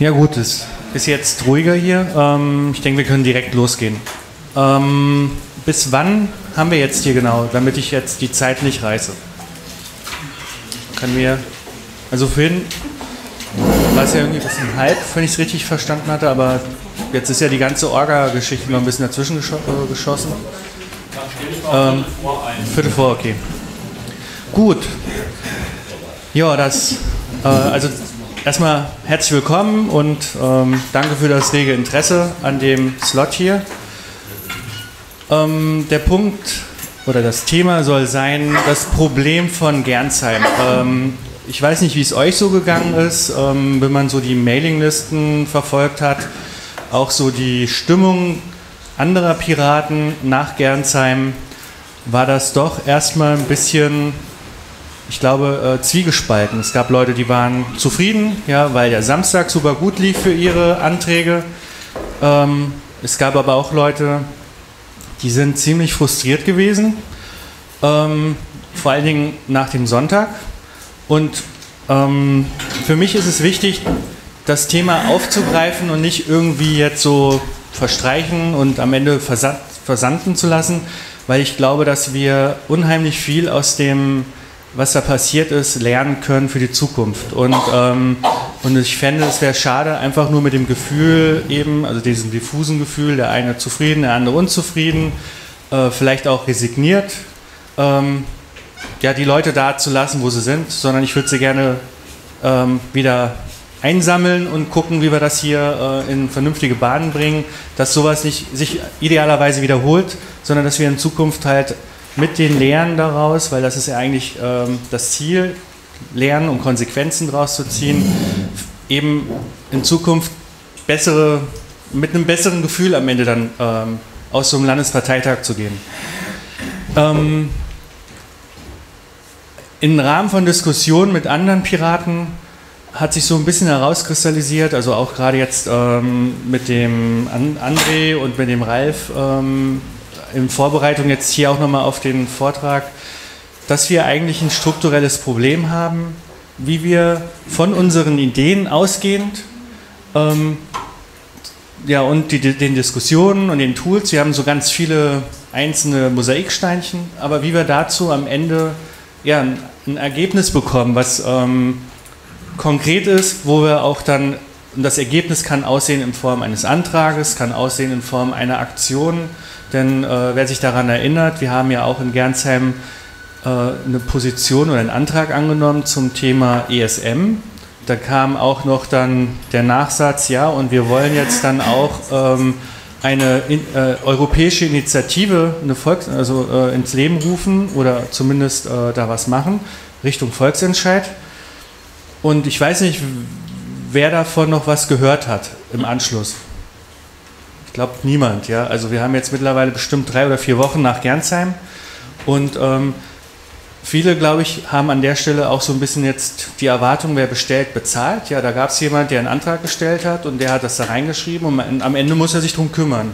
Ja gut, es ist jetzt ruhiger hier. Ähm, ich denke, wir können direkt losgehen. Ähm, bis wann haben wir jetzt hier genau, damit ich jetzt die Zeit nicht reiße? Kann mir, also vorhin war es ja irgendwie ein bisschen halb, wenn ich es richtig verstanden hatte, aber jetzt ist ja die ganze Orga-Geschichte noch ein bisschen dazwischen gesch äh, geschossen. Ähm, Viertel vor, okay. Gut. Ja, das, äh, also erstmal herzlich willkommen und ähm, danke für das rege Interesse an dem Slot hier. Ähm, der Punkt oder das Thema soll sein, das Problem von Gernsheim. Ähm, ich weiß nicht, wie es euch so gegangen ist, ähm, wenn man so die Mailinglisten verfolgt hat, auch so die Stimmung anderer Piraten nach Gernsheim, war das doch erstmal ein bisschen, ich glaube, äh, zwiegespalten. Es gab Leute, die waren zufrieden, ja, weil der Samstag super gut lief für ihre Anträge. Ähm, es gab aber auch Leute, die sind ziemlich frustriert gewesen, ähm, vor allen Dingen nach dem Sonntag. Und ähm, für mich ist es wichtig, das Thema aufzugreifen und nicht irgendwie jetzt so verstreichen und am Ende versand, versanden zu lassen, weil ich glaube, dass wir unheimlich viel aus dem, was da passiert ist, lernen können für die Zukunft. Und, ähm, und ich fände, es wäre schade, einfach nur mit dem Gefühl eben, also diesem diffusen Gefühl, der eine zufrieden, der andere unzufrieden, äh, vielleicht auch resigniert, ähm, ja, die Leute da zu lassen, wo sie sind, sondern ich würde sie gerne ähm, wieder einsammeln und gucken, wie wir das hier äh, in vernünftige Bahnen bringen, dass sowas nicht sich idealerweise wiederholt, sondern dass wir in Zukunft halt mit den Lehren daraus, weil das ist ja eigentlich ähm, das Ziel, lernen und Konsequenzen daraus zu ziehen, eben in Zukunft bessere, mit einem besseren Gefühl am Ende dann ähm, aus so einem Landesparteitag zu gehen. Ähm, Im Rahmen von Diskussionen mit anderen Piraten hat sich so ein bisschen herauskristallisiert, also auch gerade jetzt ähm, mit dem André und mit dem Ralf ähm, in Vorbereitung jetzt hier auch nochmal auf den Vortrag, dass wir eigentlich ein strukturelles Problem haben, wie wir von unseren Ideen ausgehend ähm, ja, und die, den Diskussionen und den Tools, wir haben so ganz viele einzelne Mosaiksteinchen, aber wie wir dazu am Ende ja, ein, Ergebnis bekommen, was ähm, konkret ist, wo wir auch dann, und das Ergebnis kann aussehen in Form eines Antrages, kann aussehen in Form einer Aktion, denn äh, wer sich daran erinnert, wir haben ja auch in Gernsheim äh, eine Position oder einen Antrag angenommen zum Thema ESM. Da kam auch noch dann der Nachsatz, ja, und wir wollen jetzt dann auch ähm, eine in, äh, europäische Initiative eine Volks-, also, äh, ins Leben rufen oder zumindest äh, da was machen, Richtung Volksentscheid. Und ich weiß nicht, wer davon noch was gehört hat im Anschluss. Ich glaube niemand, ja. Also wir haben jetzt mittlerweile bestimmt drei oder vier Wochen nach Gernsheim und ähm, viele, glaube ich, haben an der Stelle auch so ein bisschen jetzt die Erwartung, wer bestellt, bezahlt. Ja, da gab es jemand, der einen Antrag gestellt hat und der hat das da reingeschrieben und am Ende muss er sich darum kümmern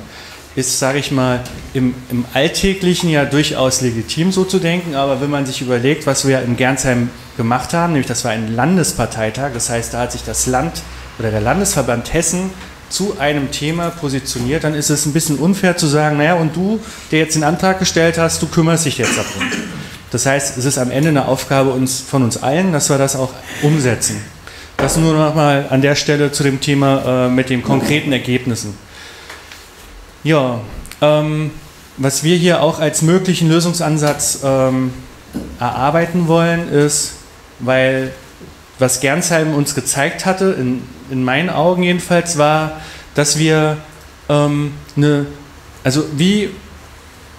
ist, sage ich mal, im, im, Alltäglichen ja durchaus legitim so zu denken, aber wenn man sich überlegt, was wir in Gernsheim gemacht haben, nämlich das war ein Landesparteitag, das heißt, da hat sich das Land oder der Landesverband Hessen zu einem Thema positioniert, dann ist es ein bisschen unfair zu sagen, naja, und du, der jetzt den Antrag gestellt hast, du kümmerst dich jetzt darum. Das heißt, es ist am Ende eine Aufgabe uns, von uns allen, dass wir das auch umsetzen. Das nur noch mal an der Stelle zu dem Thema äh, mit den konkreten Ergebnissen. Ja, ähm, was wir hier auch als möglichen Lösungsansatz ähm, erarbeiten wollen, ist, weil was Gernsheim uns gezeigt hatte, in, in meinen Augen jedenfalls, war, dass wir ähm, eine, also wie,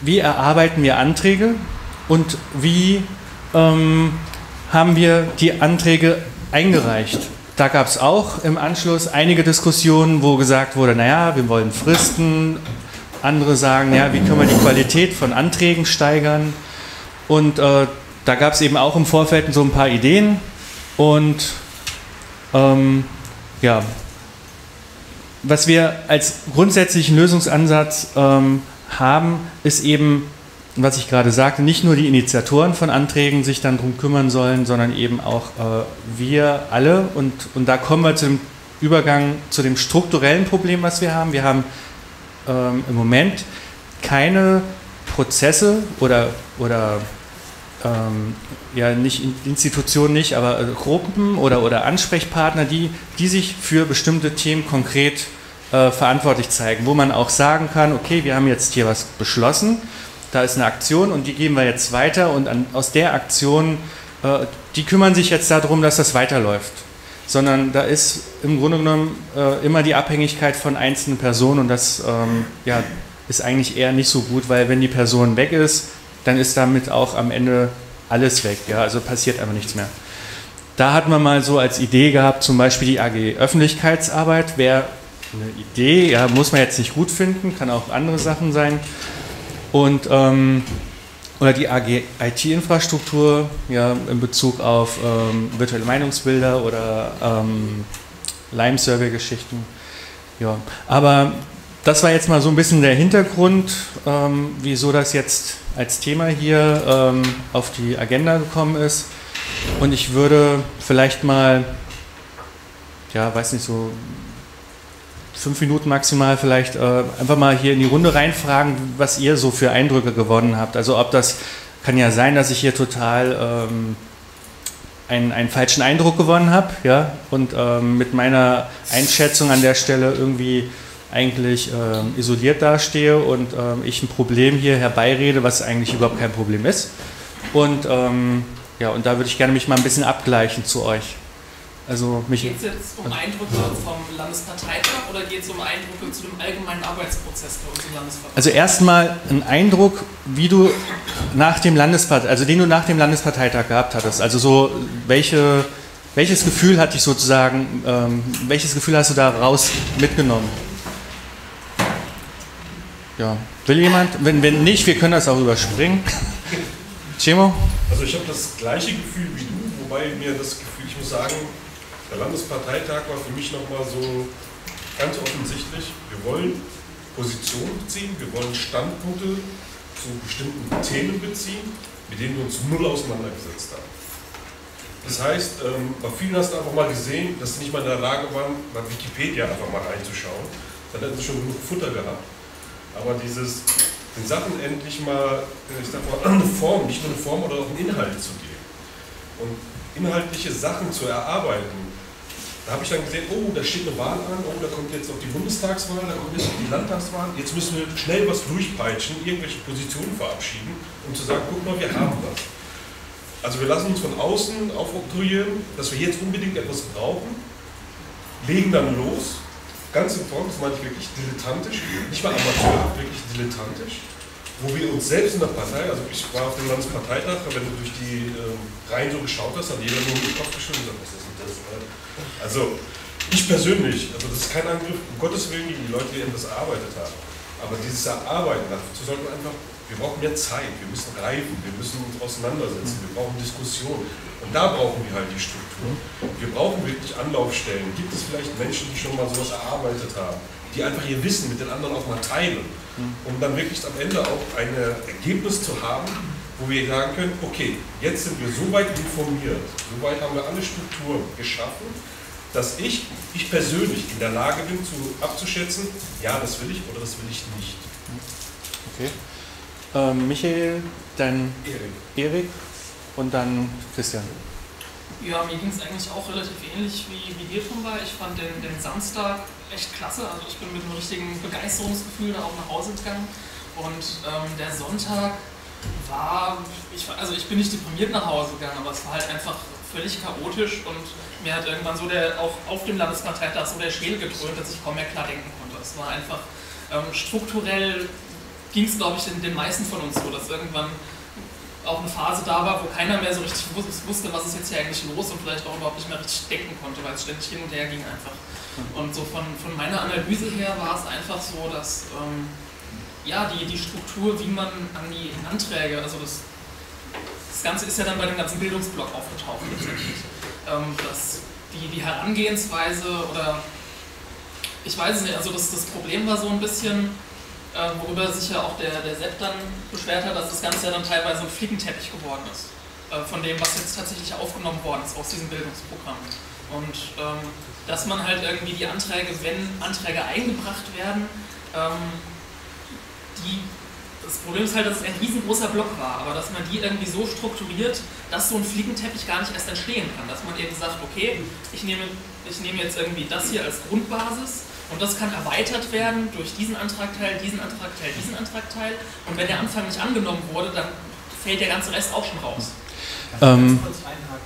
wie erarbeiten wir Anträge und wie ähm, haben wir die Anträge eingereicht. Da gab es auch im Anschluss einige Diskussionen, wo gesagt wurde, naja, wir wollen Fristen. Andere sagen, ja, wie können wir die Qualität von Anträgen steigern? Und äh, da gab es eben auch im Vorfeld so ein paar Ideen. Und ähm, ja, was wir als grundsätzlichen Lösungsansatz ähm, haben, ist eben was ich gerade sagte, nicht nur die Initiatoren von Anträgen sich dann darum kümmern sollen, sondern eben auch äh, wir alle. Und, und da kommen wir zu dem Übergang zu dem strukturellen Problem, was wir haben. Wir haben ähm, im Moment keine Prozesse oder, oder ähm, ja nicht Institutionen nicht, aber äh, Gruppen oder, oder Ansprechpartner, die, die sich für bestimmte Themen konkret äh, verantwortlich zeigen, wo man auch sagen kann, okay, wir haben jetzt hier was beschlossen, da ist eine Aktion und die geben wir jetzt weiter und an, aus der Aktion, äh, die kümmern sich jetzt darum, dass das weiterläuft. Sondern da ist im Grunde genommen äh, immer die Abhängigkeit von einzelnen Personen und das ähm, ja, ist eigentlich eher nicht so gut, weil wenn die Person weg ist, dann ist damit auch am Ende alles weg. Ja? Also passiert einfach nichts mehr. Da hatten wir mal so als Idee gehabt, zum Beispiel die AG Öffentlichkeitsarbeit wäre eine Idee, ja, muss man jetzt nicht gut finden, kann auch andere Sachen sein. Und ähm, oder die AG IT-Infrastruktur, ja, in Bezug auf ähm, virtuelle Meinungsbilder oder ähm, Lime-Survey-Geschichten. Ja, aber das war jetzt mal so ein bisschen der Hintergrund, ähm, wieso das jetzt als Thema hier ähm, auf die Agenda gekommen ist. Und ich würde vielleicht mal, ja, weiß nicht, so fünf Minuten maximal vielleicht äh, einfach mal hier in die Runde reinfragen, was ihr so für Eindrücke gewonnen habt. Also ob das kann ja sein, dass ich hier total ähm, einen, einen, falschen Eindruck gewonnen habe, ja, und ähm, mit meiner Einschätzung an der Stelle irgendwie eigentlich ähm, isoliert dastehe und ähm, ich ein Problem hier herbeirede, was eigentlich überhaupt kein Problem ist. Und ähm, ja, und da würde ich gerne mich mal ein bisschen abgleichen zu euch. Also mich. Geht es jetzt um Eindrücke vom Landesparteitag oder geht es um Eindrücke zu dem allgemeinen Arbeitsprozess bei uns im Landesparteitag? Also erstmal ein Eindruck, wie du nach dem Landesparteitag, also den du nach dem Landesparteitag gehabt hattest. Also so welche, welches Gefühl hat dich sozusagen, ähm, welches Gefühl hast du daraus mitgenommen? Ja. Will jemand? Wenn, wenn nicht, wir können das auch überspringen. Chemo? Also ich habe das gleiche Gefühl wie du, wobei mir das Gefühl, ich muss sagen, der Landesparteitag war für mich nochmal so ganz offensichtlich, wir wollen Positionen beziehen, wir wollen Standpunkte zu bestimmten Themen beziehen, mit denen wir uns null auseinandergesetzt haben. Das heißt, ähm, bei vielen hast du einfach mal gesehen, dass sie nicht mal in der Lage waren, bei Wikipedia einfach mal reinzuschauen. Dann hätten sie schon genug Futter gehabt. Aber dieses, den Sachen endlich mal, ich sag mal, eine Form, nicht nur eine Form oder auch einen Inhalt zu geben. Und inhaltliche Sachen zu erarbeiten, da habe ich dann gesehen, oh, da steht eine Wahl an, oh, da kommt jetzt noch die Bundestagswahl, da kommt jetzt noch die Landtagswahl. Jetzt müssen wir schnell was durchpeitschen, irgendwelche Positionen verabschieden, um zu sagen, guck mal, wir haben das. Also wir lassen uns von außen aufoktroyieren, dass wir jetzt unbedingt etwas brauchen, legen dann los, ganz im Form, das meine ich wirklich dilettantisch, nicht mal amateurhaft, wirklich dilettantisch, wo wir uns selbst in der Partei, also ich war auf dem Landesparteitag, wenn du durch die ähm, Reihen so geschaut hast, hat jeder nur dem Kopf geschüttelt und gesagt, was ist denn das? Also, ich persönlich, also das ist kein Angriff, um Gottes Willen gegen die Leute, die etwas erarbeitet haben. Aber dieses Erarbeiten, dazu sollten wir einfach, wir brauchen mehr Zeit, wir müssen reifen, wir müssen uns auseinandersetzen, wir brauchen Diskussion. Und da brauchen wir halt die Struktur. Wir brauchen wirklich Anlaufstellen. Gibt es vielleicht Menschen, die schon mal sowas erarbeitet haben, die einfach ihr Wissen mit den anderen auch mal teilen, um dann wirklich am Ende auch ein Ergebnis zu haben, wo wir sagen können, okay, jetzt sind wir so weit informiert, so weit haben wir alle Strukturen geschaffen, dass ich, ich persönlich in der Lage bin, zu, abzuschätzen, ja, das will ich oder das will ich nicht. Okay. Ähm, Michael, dann Erik. Erik und dann Christian. Ja, mir ging es eigentlich auch relativ ähnlich wie, wie dir schon war. Ich fand den, den Samstag echt klasse. Also ich bin mit einem richtigen Begeisterungsgefühl da auch nach Hause gegangen. Und ähm, der Sonntag war, ich, also ich bin nicht deprimiert nach Hause gegangen, aber es war halt einfach völlig chaotisch und mir hat irgendwann so der, auch auf dem Landesparteitag so der Schädel gedröhnt, dass ich kaum mehr klar denken konnte. Es war einfach ähm, strukturell ging es, glaube ich, den, den meisten von uns so, dass irgendwann auch eine Phase da war, wo keiner mehr so richtig wusste, was ist jetzt hier eigentlich los und vielleicht auch überhaupt nicht mehr richtig denken konnte, weil es ständig hin und her ging einfach. Und so von, von meiner Analyse her war es einfach so, dass ähm, ja, die, die Struktur, wie man an die Anträge, also das das Ganze ist ja dann bei dem ganzen Bildungsblock aufgetaucht letztendlich. Ähm, dass die, die Herangehensweise oder ich weiß es nicht, also das, das Problem war so ein bisschen, äh, worüber sich ja auch der, der Sepp dann beschwert hat, dass das Ganze ja dann teilweise ein Flickenteppich geworden ist. Äh, von dem, was jetzt tatsächlich aufgenommen worden ist aus diesem Bildungsprogramm. Und ähm, dass man halt irgendwie die Anträge, wenn Anträge eingebracht werden, ähm, die das Problem ist halt, dass es ein riesengroßer Block war, aber dass man die irgendwie so strukturiert, dass so ein Fliegenteppich gar nicht erst entstehen kann. Dass man eben sagt, okay, ich nehme, ich nehme jetzt irgendwie das hier als Grundbasis und das kann erweitert werden durch diesen Antragteil, diesen Antragteil, diesen Antragteil. Und wenn der Anfang nicht angenommen wurde, dann fällt der ganze Rest auch schon raus. Ähm,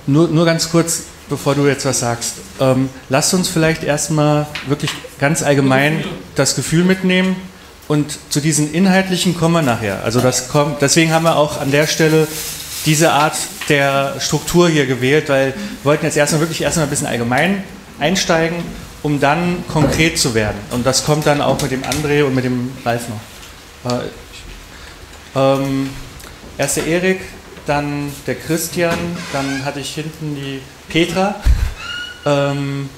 nur, nur ganz kurz, bevor du jetzt was sagst. Ähm, lasst uns vielleicht erstmal wirklich ganz allgemein das Gefühl mitnehmen und zu diesen inhaltlichen kommen wir nachher. Also das kommt, deswegen haben wir auch an der Stelle diese Art der Struktur hier gewählt, weil wir wollten jetzt erstmal wirklich erstmal ein bisschen allgemein einsteigen, um dann konkret zu werden. Und das kommt dann auch mit dem André und mit dem Ralf noch. Äh, ähm, erst der Erik, dann der Christian, dann hatte ich hinten die Petra, ähm,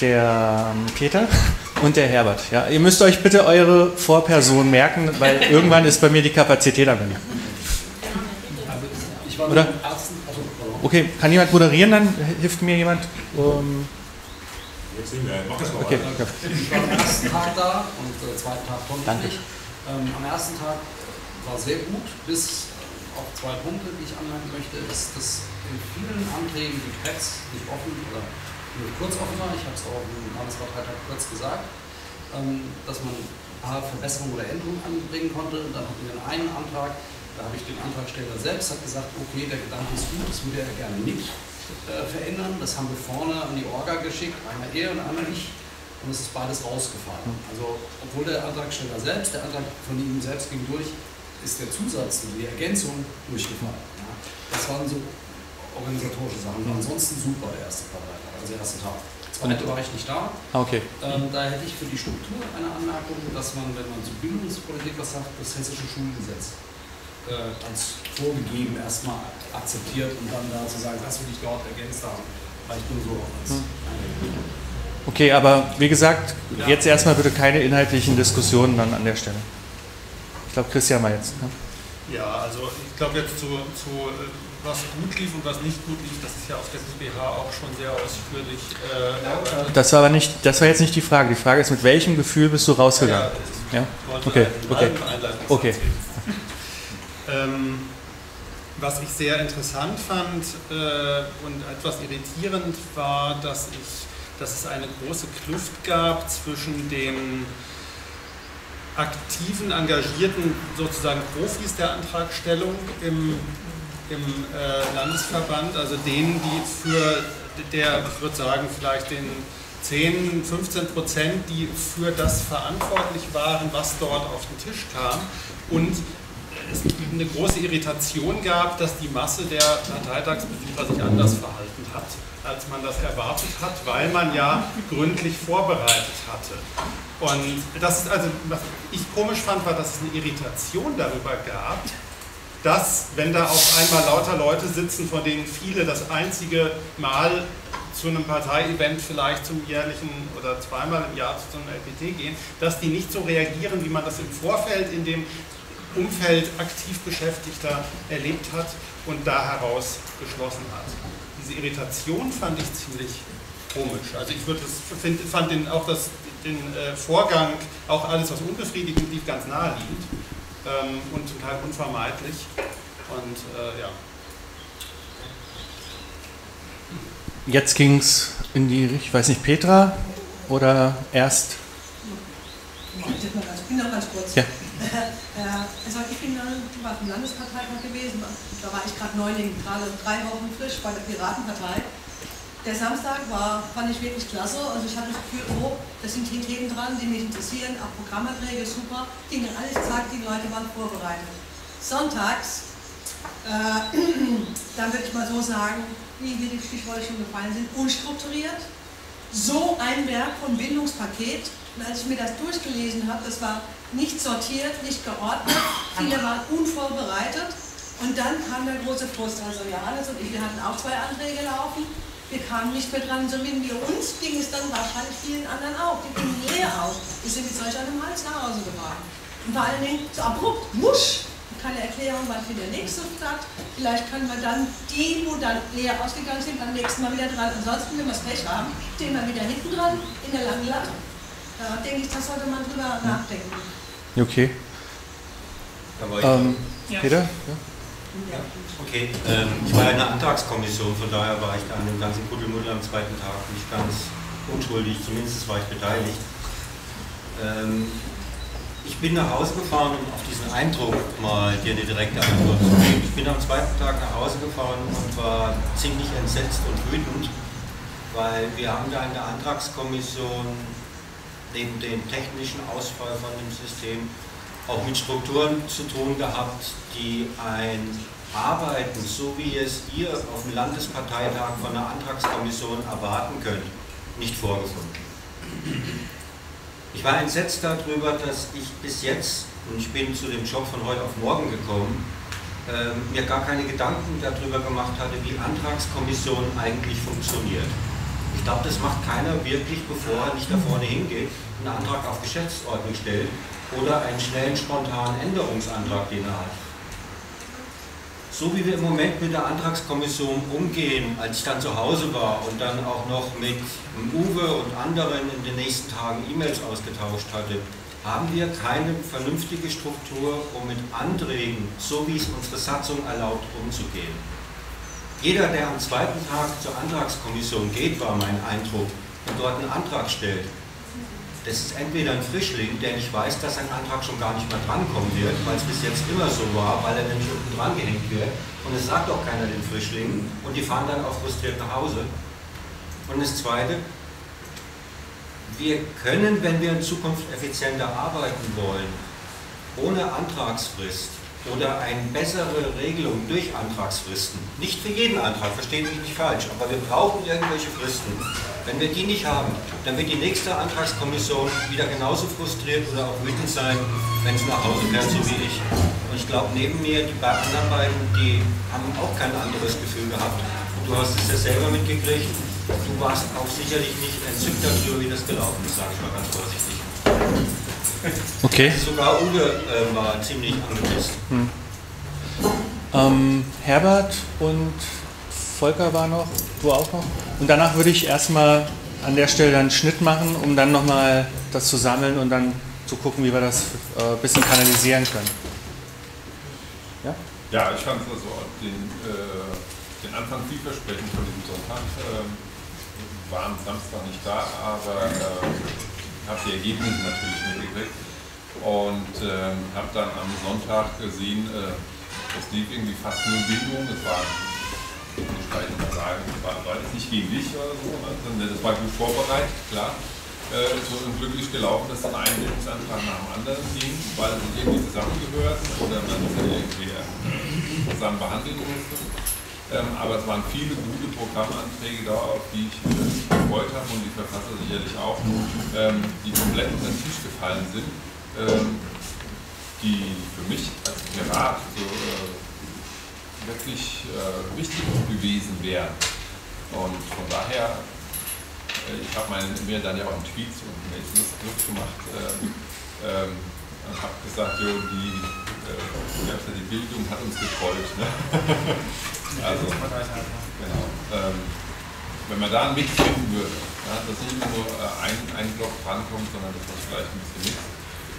der Peter und der Herbert. Ja, ihr müsst euch bitte eure Vorperson merken, weil irgendwann ist bei mir die Kapazität am Ende. Oder? Okay, kann jemand moderieren dann? Hilft mir jemand? Um Mach das mal okay. Ich war am ersten Tag da und am äh, zweiten Tag konnte ich nicht. Ähm, am ersten Tag war sehr gut, bis auf zwei Punkte, die ich anmerken möchte, ist, dass in vielen Anträgen die Cracks nicht offen oder nur kurz offen war. Ich habe es auch im Landesparteitag kurz gesagt, ähm, dass man ein paar Verbesserungen oder Änderungen anbringen konnte. Und dann hatten wir einen Antrag, da habe ich den Antragsteller selbst hat gesagt, okay, der Gedanke ist gut, das würde er gerne nicht äh, verändern. Das haben wir vorne an die Orga geschickt, einer er und einer ich. Und es ist beides rausgefallen. Also, obwohl der Antragsteller selbst, der Antrag von ihm selbst ging durch, ist der Zusatz, die Ergänzung durchgefallen. Ja. Das waren so organisatorische Sachen. Ansonsten super der erste Parteitag also ersten Tag. Zweite war ich nicht da. Ah, okay. Ähm, da hätte ich für die Struktur eine Anmerkung, dass man, wenn man zu Bildungspolitik was sagt, das hessische Schulgesetz äh, als vorgegeben erstmal akzeptiert und dann da zu sagen, das will ich dort ergänzt haben. Vielleicht nur so als hm. Okay, aber wie gesagt, ja. jetzt erstmal bitte keine inhaltlichen Diskussionen dann an der Stelle. Ich glaube, Christian mal jetzt. Ne? Ja, also ich glaube jetzt zu, zu äh, was gut lief und was nicht gut lief, das ist ja auf der BH auch schon sehr ausführlich. Äh, das war aber nicht, das war jetzt nicht die Frage. Die Frage ist, mit welchem Gefühl bist du rausgegangen? Ja, ja? okay, okay, okay. Ähm, was ich sehr interessant fand äh, und etwas irritierend war, dass ich, dass es eine große Kluft gab zwischen den aktiven, engagierten sozusagen Profis der Antragstellung im im äh, Landesverband, also denen, die für der, ich würde sagen, vielleicht den 10, 15 Prozent, die für das verantwortlich waren, was dort auf den Tisch kam. Und es eine große Irritation gab, dass die Masse der Parteitagsbesucher sich anders verhalten hat, als man das erwartet hat, weil man ja gründlich vorbereitet hatte. Und das ist also, was ich komisch fand, war, dass es eine Irritation darüber gab, dass, wenn da auf einmal lauter Leute sitzen, von denen viele das einzige Mal zu einem Parteievent vielleicht zum jährlichen oder zweimal im Jahr zu einem LPT gehen, dass die nicht so reagieren, wie man das im Vorfeld in dem Umfeld aktiv Beschäftigter erlebt hat und da heraus geschlossen hat. Diese Irritation fand ich ziemlich komisch. Also ich würde das, find, fand den, auch das, den äh, Vorgang, auch alles, was unbefriedigend lief, ganz naheliegend ähm, und zum Teil unvermeidlich. Und äh, ja. Jetzt ging es in die, ich weiß nicht, Petra oder erst? Ich bin noch ganz kurz. Ja. also ich bin dann auf dem Landesparteitag gewesen. Da war ich gerade Neuling, gerade drei Wochen frisch bei der Piratenpartei. Der Samstag war, fand ich wirklich klasse. Also ich hatte das Gefühl, oh, das sind hier Themen dran, die mich interessieren, auch Programmerträge, super. Ging alles zack, die Leute waren vorbereitet. Sonntags, äh, dann würde ich mal so sagen, wie die Stichworte schon gefallen sind, unstrukturiert. So ein Werk von Bildungspaket. Und als ich mir das durchgelesen habe, das war nicht sortiert, nicht geordnet, viele waren unvorbereitet. Und dann kam der große Frust. Also Johannes und ich, wir hatten auch zwei Anträge laufen wir kamen nicht mehr dran, so wie wir uns ging es dann wahrscheinlich vielen anderen auch. Die gingen leer aus. Wir sind mit solch einem Hals nach Hause gefahren. Und vor allen Dingen so abrupt, musch, keine Erklärung, wann findet der nächste statt. Vielleicht können wir dann die, wo dann leer ausgegangen sind, beim nächsten Mal wieder dran. Ansonsten, wenn wir es Pech haben, stehen wir wieder hinten dran in der langen Latte. Da denke ich, das sollte man drüber nachdenken. Okay. Ähm, ja. Peter? Ja? Ja. Okay, ähm, ich war ja in der Antragskommission, von daher war ich da an dem ganzen Kuddelmuddel am zweiten Tag nicht ganz unschuldig, zumindest war ich beteiligt. Ähm, ich bin nach Hause gefahren, um auf diesen Eindruck mal dir eine direkte Antwort zu geben. Ich bin am zweiten Tag nach Hause gefahren und war ziemlich entsetzt und wütend, weil wir haben da in der Antragskommission neben dem technischen Ausfall von dem System auch mit Strukturen zu tun gehabt, die ein Arbeiten, so wie es ihr auf dem Landesparteitag von der Antragskommission erwarten könnt, nicht vorgefunden. Ich war entsetzt darüber, dass ich bis jetzt, und ich bin zu dem Job von heute auf morgen gekommen, äh, mir gar keine Gedanken darüber gemacht hatte, wie Antragskommission eigentlich funktioniert. Ich glaube, das macht keiner wirklich, bevor er nicht da vorne hingeht, einen Antrag auf Geschäftsordnung stellt oder einen schnellen, spontanen Änderungsantrag, den er hat. So wie wir im Moment mit der Antragskommission umgehen, als ich dann zu Hause war und dann auch noch mit Uwe und anderen in den nächsten Tagen E-Mails ausgetauscht hatte, haben wir keine vernünftige Struktur, um mit Anträgen, so wie es unsere Satzung erlaubt, umzugehen. Jeder, der am zweiten Tag zur Antragskommission geht, war mein Eindruck, und dort einen Antrag stellt, das ist entweder ein Frischling, der nicht weiß, dass sein Antrag schon gar nicht mehr drankommen wird, weil es bis jetzt immer so war, weil er nämlich unten dran gehängt wird. Und es sagt auch keiner den Frischlingen und die fahren dann auch frustriert nach Hause. Und das Zweite, wir können, wenn wir in Zukunft effizienter arbeiten wollen, ohne Antragsfrist oder eine bessere Regelung durch Antragsfristen. Nicht für jeden Antrag, verstehen mich nicht falsch, aber wir brauchen irgendwelche Fristen. Wenn wir die nicht haben, dann wird die nächste Antragskommission wieder genauso frustriert oder auch wütend sein, wenn sie nach Hause fährt, so wie ich. Und ich glaube, neben mir, die anderen beiden, die haben auch kein anderes Gefühl gehabt. Du hast es ja selber mitgekriegt. Du warst auch sicherlich nicht entzückt darüber, wie das gelaufen ist, sage ich mal ganz vorsichtig. Okay. Sogar Uwe äh, war ziemlich angepisst. Hm. Ähm, Herbert und Volker war noch, du auch noch. Und danach würde ich erstmal an der Stelle einen Schnitt machen, um dann nochmal das zu sammeln und dann zu gucken, wie wir das ein äh, bisschen kanalisieren können. Ja? Ja, ich fand also den, äh, den Anfang vielversprechend von diesem Sonntag. Äh, war am Samstag nicht da, aber äh, habe die Ergebnisse natürlich mitgekriegt und ähm, habe dann am Sonntag gesehen, äh, es lief irgendwie fast nur Bildung. Es war, ich muss vielleicht mal sagen, es war, war das nicht gegen dich oder so, ne? das war gut vorbereitet, klar. Äh, so glücklich gelaufen, dass dann ein Bildungsantrag nach dem anderen ging, weil sie irgendwie zusammengehörten oder man sie irgendwie äh, zusammen behandeln musste. Ähm, aber es waren viele gute Programmanträge da, auf die ich mich gefreut habe und die Verfasser sicherlich auch, ähm, die komplett unter den Tisch gefallen sind, ähm, die für mich als Pirat so äh, wirklich äh, wichtig gewesen wären. Und von daher, äh, ich habe mir dann ja auch einen Tweet und Mails gemacht ähm, ähm, und habe gesagt, jo, die, äh, die Bildung hat uns getrollt. Ne? Also, genau. Ähm, wenn man da einen Mix finden würde, ja, dass nicht nur äh, ein, ein Block drankommt, sondern dass das vielleicht ein bisschen mixt,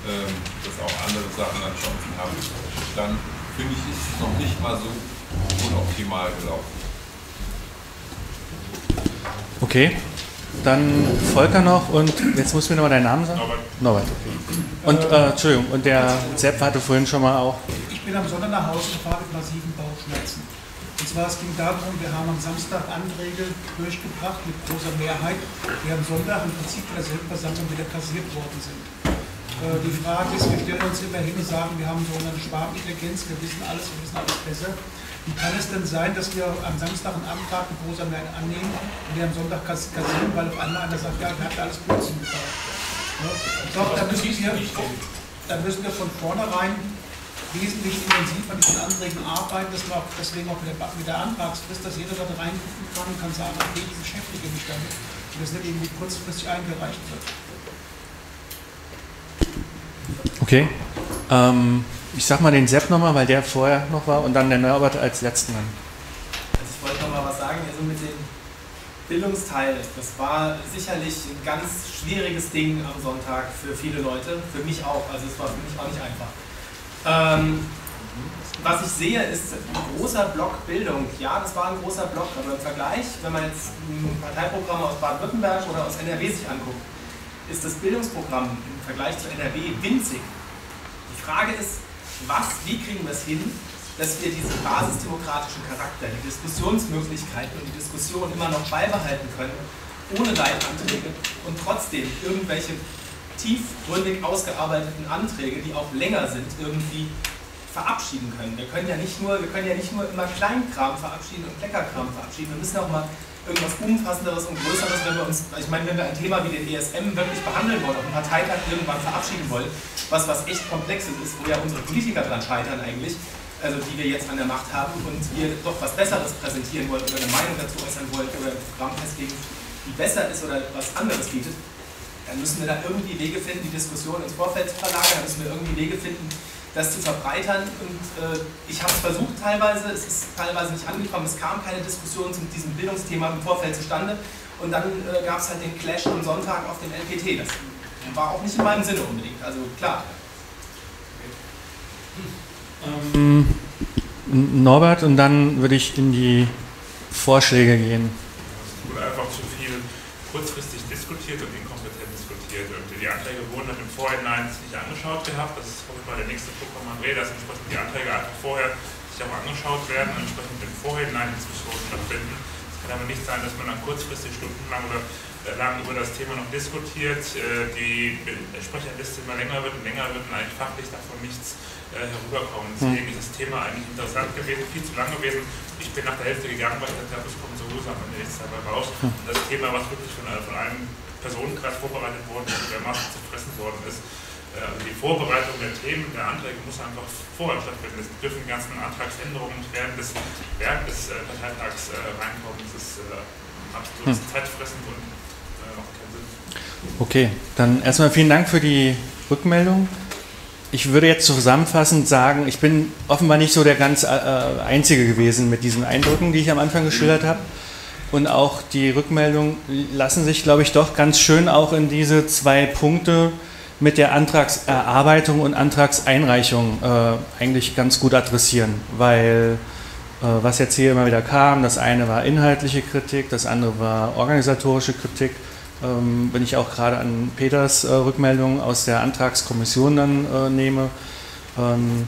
ähm, dass auch andere Sachen dann Chancen haben, dann finde ich, ist es noch nicht mal so unoptimal gelaufen. Okay, dann Volker noch und jetzt muss mir nochmal dein Name sagen. Norbert. Norbert, okay. Und, äh, Entschuldigung, und der Sepp hatte vorhin schon mal auch. Ich bin am Sonntag nach Hause gefahren mit massiven Bauchschmerzen. Und zwar, es ging darum, wir haben am Samstag Anträge durchgebracht mit großer Mehrheit, die am Sonntag im Prinzip in derselben Versammlung wieder kassiert worden sind. Äh, die Frage ist, wir stellen uns immer hin und sagen, wir haben so eine Sparintelligenz, wir wissen alles, wir wissen alles besser. Wie kann es denn sein, dass wir am Samstag einen Antrag mit großer Mehrheit annehmen und wir am Sonntag kassieren, weil auf einmal einer sagt, ja, wir haben alles Blödsinn gebaut. Ich glaube, da müssen wir, da müssen wir von vornherein wesentlich intensiv an diesen Anträgen arbeiten, dass wir auch deswegen auch mit der, mit der Antragsfrist, dass jeder da reingucken kann und kann sagen, okay, ich beschäftige mich damit und das nicht irgendwie kurzfristig eingereicht wird. Okay. Ähm, ich sag mal den Sepp nochmal, weil der vorher noch war und dann der Norbert als letzten dann. Also ich wollte nochmal was sagen, also mit dem Bildungsteil, das war sicherlich ein ganz schwieriges Ding am Sonntag für viele Leute, für mich auch, also es war für mich auch nicht einfach. Ähm, was ich sehe, ist ein großer Block Bildung. Ja, das war ein großer Block, aber im Vergleich, wenn man jetzt Parteiprogramme aus Baden-Württemberg oder aus NRW sich anguckt, ist das Bildungsprogramm im Vergleich zu NRW winzig. Die Frage ist, was, wie kriegen wir es hin, dass wir diesen basisdemokratischen Charakter, die Diskussionsmöglichkeiten und die Diskussion immer noch beibehalten können, ohne Leitanträge und trotzdem irgendwelche tiefgründig ausgearbeiteten Anträge, die auch länger sind, irgendwie verabschieden können. Wir können ja nicht nur, wir können ja nicht nur immer Kleinkram verabschieden und Leckerkram verabschieden. Wir müssen auch mal irgendwas Umfassenderes und Größeres, wenn wir uns, ich meine, wenn wir ein Thema wie den ESM wirklich behandeln wollen, auf dem Parteitag irgendwann verabschieden wollen, was, was echt Komplexes ist, wo ja unsere Politiker dran scheitern eigentlich, also die wir jetzt an der Macht haben und wir doch was Besseres präsentieren wollen oder eine Meinung dazu äußern wollen oder ein Programm festlegen, die besser ist oder was anderes bietet, dann müssen wir da irgendwie Wege finden, die Diskussion ins Vorfeld zu verlagern, dann müssen wir irgendwie Wege finden, das zu verbreitern. Und äh, ich habe es versucht teilweise, es ist teilweise nicht angekommen, es kam keine Diskussion zu diesem Bildungsthema im Vorfeld zustande. Und dann äh, gab es halt den Clash am Sonntag auf dem LPT. Das war auch nicht in meinem Sinne unbedingt, also klar. Ähm, Norbert, und dann würde ich in die Vorschläge gehen. Es wurde einfach zu viel kurzfristig diskutiert und inkompetent diskutiert. Und die Anträge wurden dann im Vorhinein nicht angeschaut gehabt. Das ist André, dass entsprechend die Anträge einfach vorher sich auch angeschaut werden und entsprechend im Vorhinein Diskussionen stattfinden. Es kann aber nicht sein, dass man dann kurzfristig stundenlang oder äh, lang über das Thema noch diskutiert, äh, die Sprecherliste immer länger wird und länger wird und eigentlich fachlich davon nichts äh, herüberkommt. Hm. Deswegen ist das Thema eigentlich interessant gewesen, viel zu lang gewesen. Ich bin nach der Hälfte gegangen, weil ich dachte, es kommt sowieso am Ende nichts dabei raus. Hm. Und das Thema, was wirklich von, von einem Personenkreis vorbereitet worden ist, der Masse zu fressen worden ist, die Vorbereitung der Themen, der Anträge muss einfach vorher stattfinden. Es dürfen die ganzen Antragsänderungen während des, während des äh, Parteitags äh, reinkommen. Das ist äh, absolut hm. zeitfressend und äh, macht keinen Sinn. Okay, dann erstmal vielen Dank für die Rückmeldung. Ich würde jetzt zusammenfassend sagen, ich bin offenbar nicht so der ganz äh, Einzige gewesen mit diesen Eindrücken, die ich am Anfang geschildert habe. Und auch die Rückmeldungen lassen sich, glaube ich, doch ganz schön auch in diese zwei Punkte mit der Antragserarbeitung und Antragseinreichung äh, eigentlich ganz gut adressieren, weil äh, was jetzt hier immer wieder kam, das eine war inhaltliche Kritik, das andere war organisatorische Kritik. Ähm, wenn ich auch gerade an Peters äh, Rückmeldung aus der Antragskommission dann äh, nehme, ähm,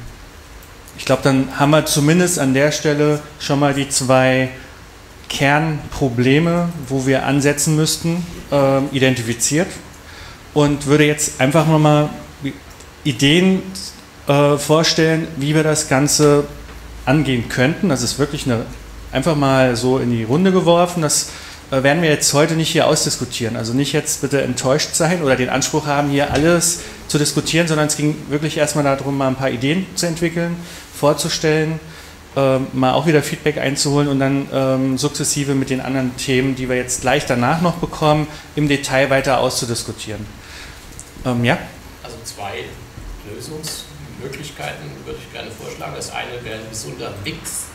ich glaube, dann haben wir zumindest an der Stelle schon mal die zwei Kernprobleme, wo wir ansetzen müssten, äh, identifiziert und würde jetzt einfach nochmal Ideen äh, vorstellen, wie wir das Ganze angehen könnten. Das ist wirklich eine, einfach mal so in die Runde geworfen. Das äh, werden wir jetzt heute nicht hier ausdiskutieren. Also nicht jetzt bitte enttäuscht sein oder den Anspruch haben, hier alles zu diskutieren, sondern es ging wirklich erstmal darum, mal ein paar Ideen zu entwickeln, vorzustellen, äh, mal auch wieder Feedback einzuholen und dann ähm, sukzessive mit den anderen Themen, die wir jetzt gleich danach noch bekommen, im Detail weiter auszudiskutieren. Ähm, ja? Also zwei Lösungsmöglichkeiten würde ich gerne vorschlagen. Das eine wäre ein gesunder Mix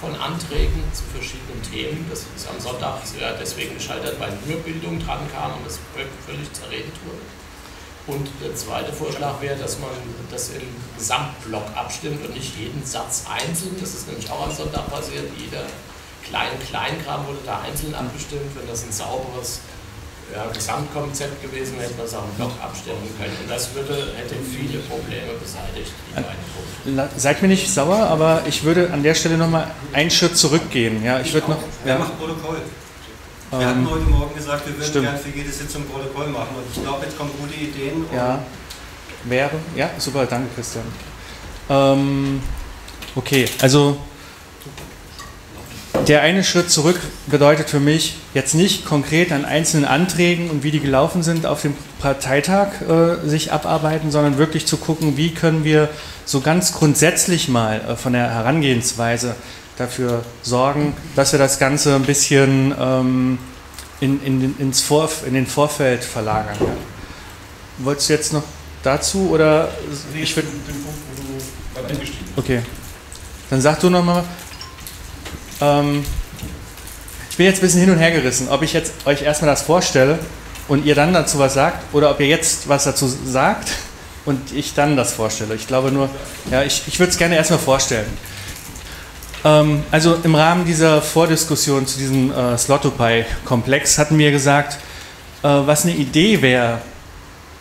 von Anträgen zu verschiedenen Themen. Das ist am Sonntag deswegen gescheitert, weil nur Bildung dran kam und Projekt völlig zerredet wurde. Und der zweite Vorschlag wäre, dass man das im Gesamtblock abstimmt und nicht jeden Satz einzeln. Das ist nämlich auch am Sonntag passiert. Jeder kleine Kleinkram wurde da einzeln abgestimmt. Wenn das ein sauberes ja, Gesamtkonzept gewesen, hätte man es auch im Block abstimmen können. Und das würde, hätte viele Probleme beseitigt, die Seid mir nicht sauer, aber ich würde an der Stelle nochmal einen Schritt zurückgehen. Ja, ich, ich würde noch. Ja. macht Protokoll. Wir ähm, hatten heute Morgen gesagt, wir würden gerne für jede Sitzung Protokoll machen. Und ich glaube, jetzt kommen gute Ideen. Ja, wäre. Ja, super, danke Christian. Ähm, okay, also der eine Schritt zurück bedeutet für mich jetzt nicht konkret an einzelnen Anträgen und wie die gelaufen sind auf dem Parteitag äh, sich abarbeiten, sondern wirklich zu gucken, wie können wir so ganz grundsätzlich mal äh, von der Herangehensweise dafür sorgen, dass wir das Ganze ein bisschen ähm, in, in, ins Vorf in den Vorfeld verlagern. Ja. Wolltest du jetzt noch dazu oder nee, ich finde den Punkt, wo du eingestiegen bist. Okay. Dann sag du nochmal. Ähm, ich bin jetzt ein bisschen hin und her gerissen, ob ich jetzt euch erstmal das vorstelle und ihr dann dazu was sagt oder ob ihr jetzt was dazu sagt und ich dann das vorstelle. Ich glaube nur, ja, ich, ich würde es gerne erstmal vorstellen. Ähm, also im Rahmen dieser Vordiskussion zu diesem äh, Slotopy-Komplex hatten wir gesagt, äh, was eine Idee wäre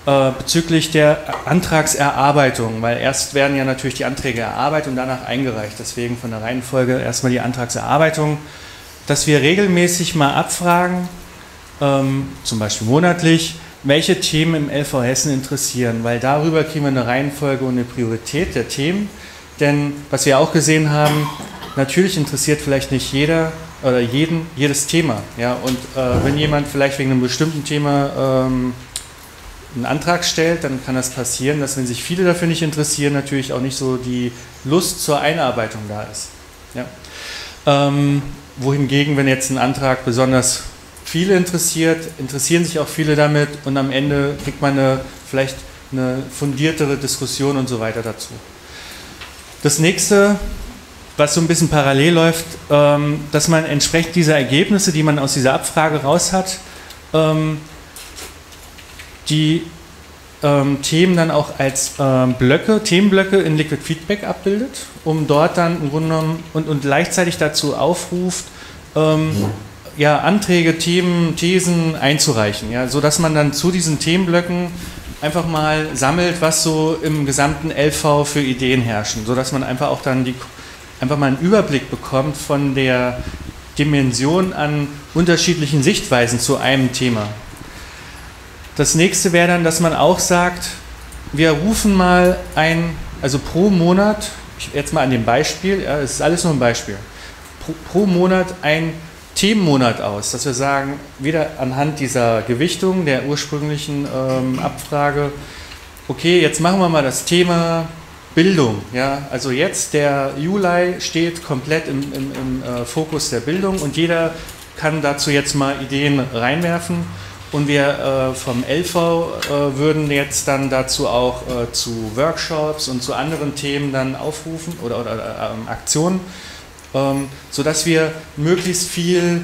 äh, bezüglich der Antragserarbeitung, weil erst werden ja natürlich die Anträge erarbeitet und danach eingereicht. Deswegen von der Reihenfolge erstmal die Antragserarbeitung, dass wir regelmäßig mal abfragen, ähm, zum Beispiel monatlich, welche Themen im LV Hessen interessieren, weil darüber kriegen wir eine Reihenfolge und eine Priorität der Themen. Denn was wir auch gesehen haben, natürlich interessiert vielleicht nicht jeder oder jeden jedes Thema. Ja? Und äh, wenn jemand vielleicht wegen einem bestimmten Thema ähm, einen Antrag stellt, dann kann das passieren, dass wenn sich viele dafür nicht interessieren, natürlich auch nicht so die Lust zur Einarbeitung da ist. Ja? Ähm, wohingegen, wenn jetzt ein Antrag besonders viele interessiert, interessieren sich auch viele damit und am Ende kriegt man eine, vielleicht eine fundiertere Diskussion und so weiter dazu. Das nächste, was so ein bisschen parallel läuft, ähm, dass man entsprechend dieser Ergebnisse, die man aus dieser Abfrage raus hat, ähm, die ähm, Themen dann auch als ähm, Blöcke, Themenblöcke in Liquid Feedback abbildet, um dort dann im Grunde genommen und, und gleichzeitig dazu aufruft, ähm, ja, Anträge, Themen, Thesen einzureichen, ja, sodass man dann zu diesen Themenblöcken einfach mal sammelt, was so im gesamten LV für Ideen herrschen, sodass man einfach auch dann die, einfach mal einen Überblick bekommt von der Dimension an unterschiedlichen Sichtweisen zu einem Thema. Das nächste wäre dann, dass man auch sagt, wir rufen mal ein, also pro Monat, jetzt mal an dem Beispiel, ja, es ist alles nur ein Beispiel, pro, pro Monat ein Themenmonat aus, dass wir sagen, wieder anhand dieser Gewichtung der ursprünglichen ähm, Abfrage, okay, jetzt machen wir mal das Thema Bildung. Ja? Also jetzt der Juli steht komplett im, im, im äh, Fokus der Bildung und jeder kann dazu jetzt mal Ideen reinwerfen. Und wir äh, vom LV äh, würden jetzt dann dazu auch äh, zu Workshops und zu anderen Themen dann aufrufen oder, oder ähm, Aktionen, ähm, sodass wir möglichst viel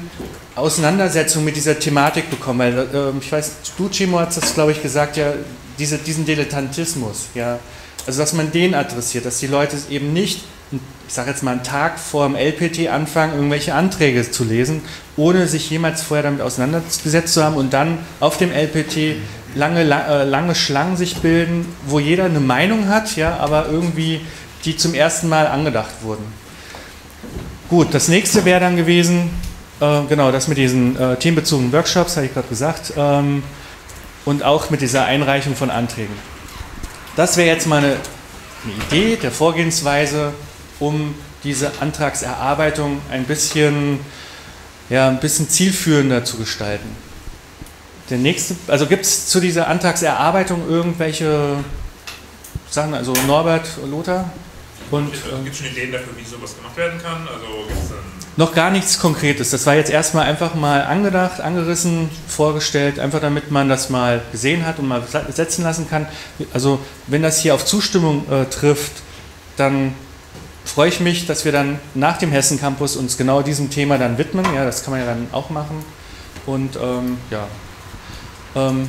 Auseinandersetzung mit dieser Thematik bekommen. Weil, ähm, ich weiß, du, Chimo, hast das, glaube ich, gesagt, ja, diese, diesen Dilettantismus, ja. Also, dass man den adressiert, dass die Leute eben nicht ich sage jetzt mal einen Tag vor dem LPT anfangen, irgendwelche Anträge zu lesen, ohne sich jemals vorher damit auseinandergesetzt zu haben und dann auf dem LPT lange, äh, lange Schlangen sich bilden, wo jeder eine Meinung hat, ja, aber irgendwie die zum ersten Mal angedacht wurden. Gut, das nächste wäre dann gewesen, äh, genau, das mit diesen äh, themenbezogenen Workshops, habe ich gerade gesagt, ähm, und auch mit dieser Einreichung von Anträgen. Das wäre jetzt mal eine, eine Idee der Vorgehensweise, um diese Antragserarbeitung ein bisschen, ja, ein bisschen zielführender zu gestalten. Der nächste, also gibt es zu dieser Antragserarbeitung irgendwelche Sachen, also Norbert, Lothar? Und, äh, gibt es schon Ideen dafür, wie sowas gemacht werden kann? Also noch gar nichts Konkretes. Das war jetzt erstmal einfach mal angedacht, angerissen, vorgestellt, einfach damit man das mal gesehen hat und mal setzen lassen kann. Also wenn das hier auf Zustimmung äh, trifft, dann freue ich mich, dass wir dann nach dem Hessen Campus uns genau diesem Thema dann widmen. Ja, das kann man ja dann auch machen. Und ähm, ja. Ähm,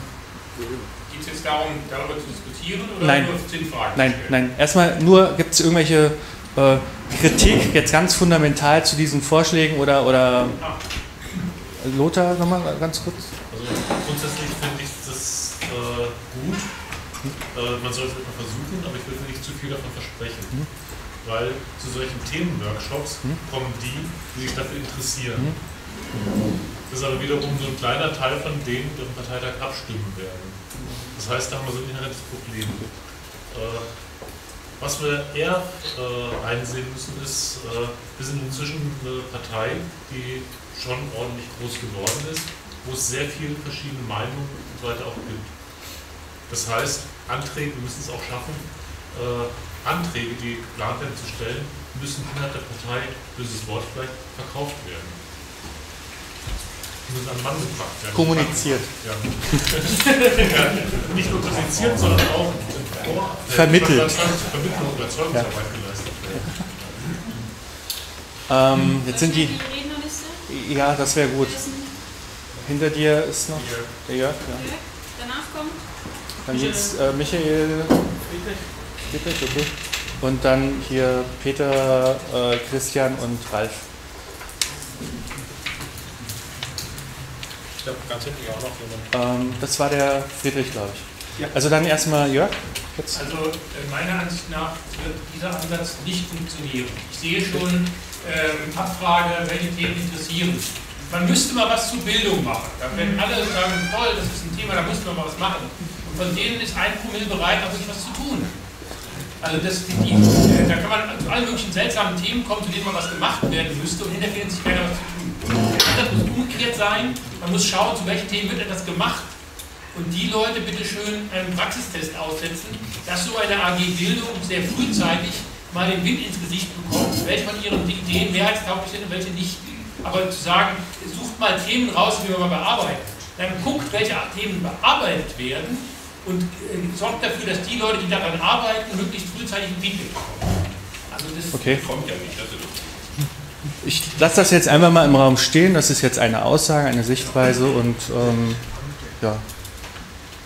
Geht es jetzt darum, darüber zu diskutieren oder nein, nur zehn Fragen? Nein, nein. Erstmal nur gibt es irgendwelche äh, Kritik jetzt ganz fundamental zu diesen Vorschlägen oder, oder ah. Lothar nochmal ganz kurz? Also grundsätzlich finde ich das äh, gut. Äh, man soll es immer versuchen, aber ich würde nicht zu viel davon versprechen. Mhm weil zu solchen Themenworkshops hm? kommen die, die sich dafür interessieren. Hm? Das ist aber wiederum so ein kleiner Teil von denen, die am Parteitag abstimmen werden. Das heißt, da haben wir so ein inhärentes Problem. Äh, was wir eher äh, einsehen müssen, ist, äh, wir sind inzwischen eine Partei, die schon ordentlich groß geworden ist, wo es sehr viele verschiedene Meinungen und so weiter auch gibt. Das heißt, Anträge müssen es auch schaffen, äh, Anträge, die geplant werden zu stellen, müssen innerhalb der Partei, böses Wort vielleicht, verkauft werden. Die müssen an Mann gebracht werden. Kommuniziert. Ja. Nicht nur kommuniziert, sondern auch vermittelt. Vermittlung und Überzeugungsarbeit Ja. geleistet. Ähm, jetzt sind die. Ja, das wäre gut. Hinter dir ist noch der Jörg. Ja. Danach kommt? Dann geht's äh, Michael. Friedrich, okay. Und dann hier Peter, äh, Christian und Ralf. Ich glaube, ganz hinten auch noch jemand. Ähm, das war der Friedrich, glaube ich. Ja. Also dann erstmal Jörg. Jetzt. Also äh, meiner Ansicht nach wird dieser Ansatz nicht funktionieren. Ich sehe schon ähm, Abfrage, welche Themen interessieren. Man müsste mal was zur Bildung machen. Da werden alle sagen, toll, das ist ein Thema, da müsste man mal was machen. Und von denen ist ein Promille bereit, auch wirklich was zu tun. Also das, die, die, äh, da kann man zu allen möglichen seltsamen Themen kommen, zu denen mal was gemacht werden müsste und hinterher findet sich keiner was zu tun. Das umgekehrt sein. Man muss schauen, zu welchen Themen wird etwas gemacht und die Leute bitte schön einen Praxistest aussetzen, dass so eine AG Bildung sehr frühzeitig mal den Wind ins Gesicht bekommt, welche von ihren Ideen mehrheitstauglich sind und welche nicht. Aber zu sagen, sucht mal Themen raus, die wir mal bearbeiten, dann guckt, welche Themen bearbeitet werden und äh, sorgt dafür, dass die Leute, die daran arbeiten, möglichst frühzeitig ein Feedback bekommen. Also das Okay. Kommt ja nicht, also Ich lasse das jetzt einfach mal im Raum stehen. Das ist jetzt eine Aussage, eine Sichtweise und ähm, ja.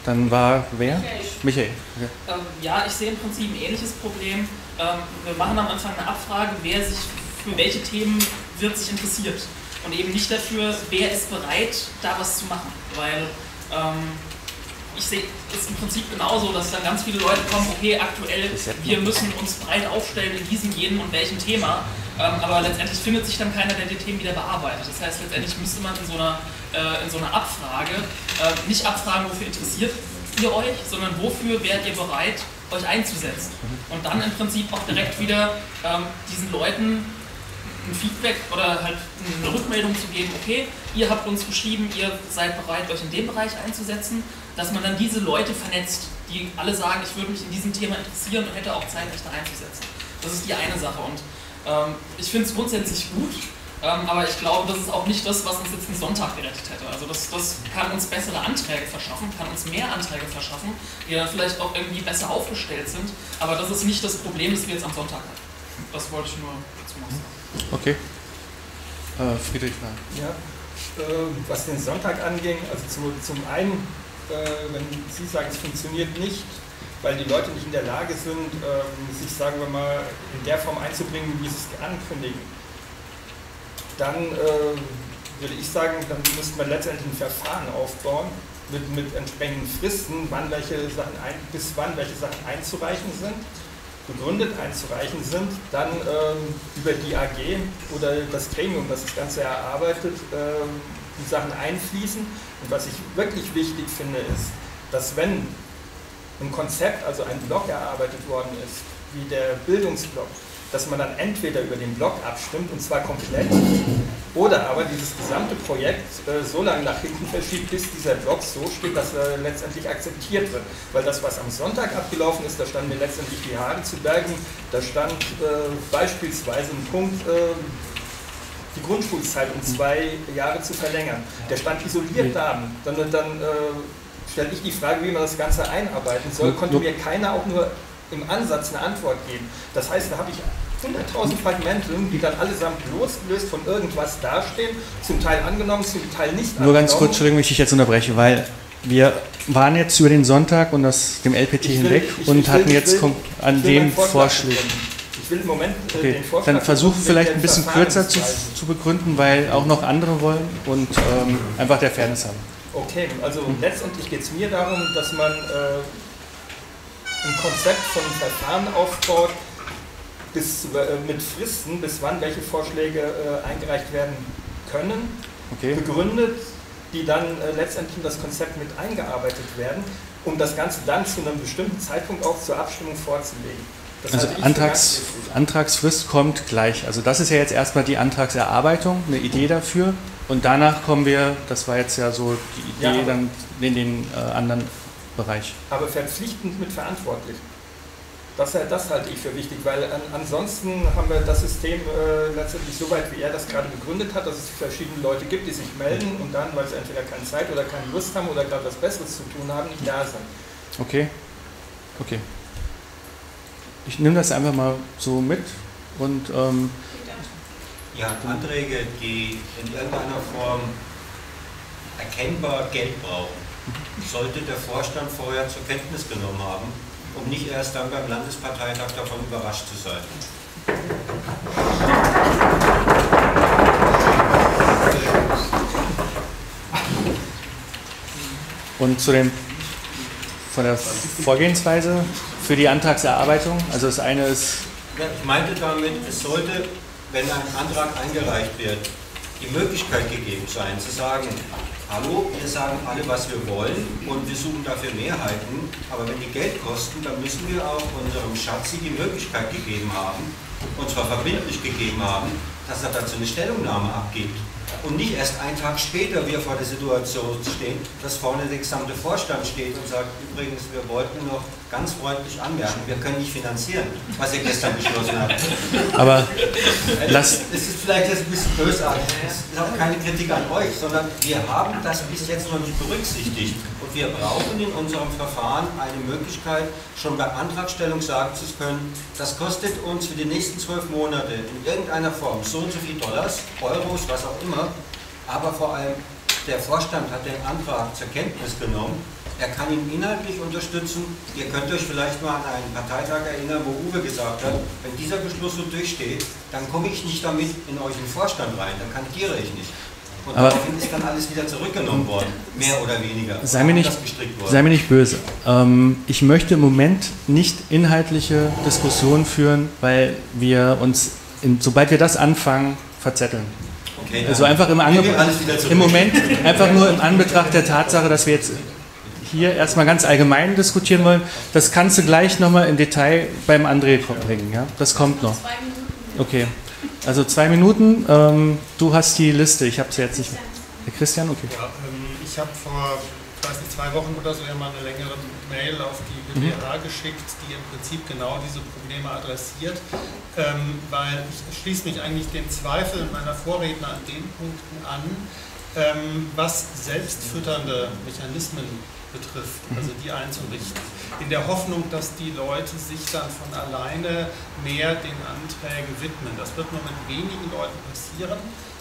Dann war wer? Michael. Okay. Ähm, ja, ich sehe im Prinzip ein ähnliches Problem. Ähm, wir machen am Anfang eine Abfrage, wer sich für welche Themen wird sich interessiert. Und eben nicht dafür, wer ist bereit, da was zu machen. Weil ähm, ich sehe es im Prinzip genauso, dass dann ganz viele Leute kommen, okay, aktuell, wir müssen uns breit aufstellen in diesem, jenem und welchem Thema. Ähm, aber letztendlich findet sich dann keiner, der die Themen wieder bearbeitet. Das heißt, letztendlich müsste man in so einer, äh, in so einer Abfrage äh, nicht abfragen, wofür interessiert ihr euch, sondern wofür wärt ihr bereit, euch einzusetzen. Und dann im Prinzip auch direkt wieder ähm, diesen Leuten ein Feedback oder halt eine Rückmeldung zu geben, okay, ihr habt uns geschrieben, ihr seid bereit, euch in dem Bereich einzusetzen, dass man dann diese Leute vernetzt, die alle sagen, ich würde mich in diesem Thema interessieren und hätte auch Zeit, mich da einzusetzen. Das ist die eine Sache und ähm, ich finde es grundsätzlich gut, ähm, aber ich glaube, das ist auch nicht das, was uns jetzt einen Sonntag gerettet hätte. Also das, das kann uns bessere Anträge verschaffen, kann uns mehr Anträge verschaffen, die dann vielleicht auch irgendwie besser aufgestellt sind, aber das ist nicht das Problem, das wir jetzt am Sonntag hatten. Das wollte ich nur dazu noch sagen. Okay. Äh, Friedrich war. Ja, äh, was den Sonntag anging, also zu, zum einen, wenn Sie sagen, es funktioniert nicht, weil die Leute nicht in der Lage sind, ähm, sich, sagen wir mal, in der Form einzubringen, wie sie es ankündigen, dann äh, würde ich sagen, dann müsste man letztendlich ein Verfahren aufbauen mit, mit entsprechenden Fristen, wann welche Sachen ein, bis wann welche Sachen einzureichen sind begründet einzureichen sind, dann ähm, über die AG oder das Gremium, das das Ganze erarbeitet, ähm, die Sachen einfließen. Und was ich wirklich wichtig finde, ist, dass wenn ein Konzept, also ein Blog erarbeitet worden ist, wie der Bildungsblock, dass man dann entweder über den Blog abstimmt, und zwar komplett, oder aber dieses gesamte Projekt äh, so lange nach hinten verschiebt, bis dieser Blog so steht, dass er letztendlich akzeptiert wird. Weil das, was am Sonntag abgelaufen ist, da standen mir letztendlich die Haare zu bergen, da stand äh, beispielsweise ein Punkt, äh, die Grundschulzeit um zwei Jahre zu verlängern. Der stand isoliert da. Dann, dann äh, stelle ich die Frage, wie man das Ganze einarbeiten soll, konnte mir keiner auch nur im Ansatz eine Antwort geben. Das heißt, da habe ich 100.000 Fragmente, die dann allesamt losgelöst von irgendwas dastehen, zum Teil angenommen, zum Teil nicht Nur ganz angenommen. kurz, Entschuldigung, wenn ich dich jetzt unterbreche, weil wir waren jetzt über den Sonntag und das dem LPT Ich will- hinweg ich- und ich will- hatten ich jetzt will- an will dem meinen Will im Moment äh, Okay, den Vorschlag dann versuch begründen vielleicht ein bisschen kürzer zu, zu begründen, weil auch noch andere wollen und ähm, einfach der Fairness haben. Okay, also letztendlich geht es mir darum, dass man äh, ein Konzept von Verfahren aufbaut, bis, äh, mit Fristen, bis wann welche Vorschläge äh, eingereicht werden können, Okay. begründet, die dann äh, letztendlich in das Konzept mit eingearbeitet werden, um das Ganze dann zu einem bestimmten Zeitpunkt auch zur Abstimmung vorzulegen. Das Also Antrags. Antragsfrist kommt gleich. Also das ist ja jetzt erstmal die Antragserarbeitung, eine Idee dafür. Und danach kommen wir, das war jetzt ja so die Ja, Idee, aber- dann in den äh, anderen Bereich. aber verpflichtend mit verantwortlich. Das, das halte ich für wichtig, weil an, ansonsten haben wir das System äh, letztendlich so weit, wie er das gerade begründet hat, dass es verschiedene Leute gibt, die sich melden und dann, weil sie entweder keine Zeit oder keine Lust haben oder gerade was Besseres zu tun haben, nicht da sind. Okay? Okay. Ich nehme das einfach mal so mit und ähm, ja, Anträge, die in irgendeiner Form erkennbar Geld brauchen, sollte der Vorstand vorher zur Kenntnis genommen haben, um nicht erst dann beim Landesparteitag davon überrascht zu sein. Und zu den, von der Vorgehensweise für die Antragserarbeitung, also das eine ist... Ich meinte damit, es sollte, wenn ein Antrag eingereicht wird, die Möglichkeit gegeben sein, zu sagen, hallo, wir sagen alle, was wir wollen und wir suchen dafür Mehrheiten, aber wenn die Geld kosten, dann müssen wir auch unserem Schatzi die Möglichkeit gegeben haben, und zwar verbindlich gegeben haben, dass er dazu eine Stellungnahme abgibt und nicht erst einen Tag später wir vor der Situation stehen, dass vorne der gesamte Vorstand steht und sagt, übrigens, wir wollten noch ganz freundlich anmerken, wir können nicht finanzieren, was ihr gestern beschlossen habt. Aber lass es ist vielleicht jetzt ein bisschen bösartig, es ist auch keine Kritik an euch, sondern wir haben das bis jetzt noch nicht berücksichtigt wir brauchen in unserem Verfahren eine Möglichkeit, schon bei Antragstellung sagen zu können, das kostet uns für die nächsten zwölf Monate in irgendeiner Form so und so viel Dollars, Euros, was auch immer, aber vor allem der Vorstand hat den Antrag zur Kenntnis genommen. Er kann ihn inhaltlich unterstützen. Ihr könnt euch vielleicht mal an einen Parteitag erinnern, wo Uwe gesagt hat, wenn dieser Beschluss so durchsteht, dann komme ich nicht damit in euch in Vorstand rein, dann kandidiere ich nicht. Und Aber daraufhin ist dann alles wieder zurückgenommen worden, mehr oder weniger. Sei mir nicht, sei mir nicht böse. Ähm, ich möchte im Moment nicht inhaltliche Diskussionen führen, weil wir uns, in, sobald wir das anfangen, verzetteln. Okay, also einfach im, Ange im Moment, einfach nur im Anbetracht der Tatsache, dass wir jetzt hier erstmal ganz allgemein diskutieren wollen. Das kannst du gleich nochmal im Detail beim André bringen. Ja? Das kommt noch. Okay. Also zwei Minuten. Ähm, du hast die Liste. Ich habe sie jetzt nicht. Der Christian, okay. Ja, ähm, ich habe vor, weiß nicht, zwei Wochen oder so ja mal eine längere Mail auf die Mhm. BWH geschickt, die im Prinzip genau diese Probleme adressiert, ähm, weil ich schließe mich eigentlich dem Zweifel meiner Vorredner an den Punkten an, ähm, was selbstfütternde Mechanismen betrifft, also die einzurichten, in der Hoffnung, dass die Leute sich dann von alleine mehr den Anträgen widmen. Das wird nur mit wenigen Leuten passieren.